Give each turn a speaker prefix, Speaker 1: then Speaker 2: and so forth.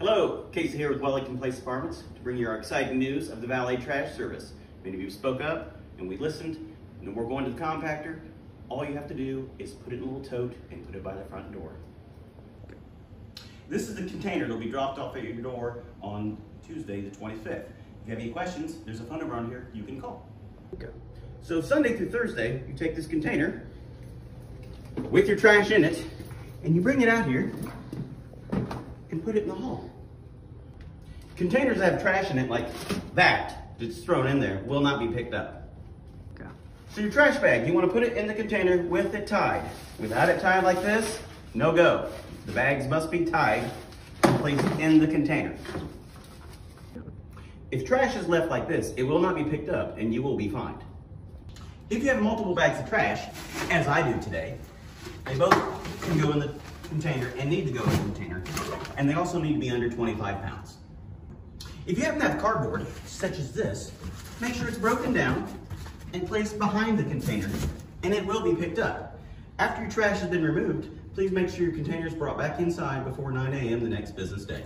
Speaker 1: Hello, Casey here with Wellington Place Apartments to bring you our exciting news of the valet trash service. Many of you spoke up and we listened, and we're going to the compactor. All you have to do is put it in a little tote and put it by the front door. This is the container that'll be dropped off at your door on Tuesday, the 25th. If you have any questions, there's a phone number on here you can call. Okay. So Sunday through Thursday, you take this container with your trash in it, and you bring it out here and put it in the hall. Containers that have trash in it like that, that's thrown in there, will not be picked up. Okay. So your trash bag, you want to put it in the container with it tied. Without it tied like this, no go. The bags must be tied and placed in the container. If trash is left like this, it will not be picked up and you will be fined. If you have multiple bags of trash, as I do today, they both can go in the container and need to go in the container, and they also need to be under 25 pounds. If you happen to have cardboard, such as this, make sure it's broken down and placed behind the container, and it will be picked up. After your trash has been removed, please make sure your container is brought back inside before 9 a.m. the next business day.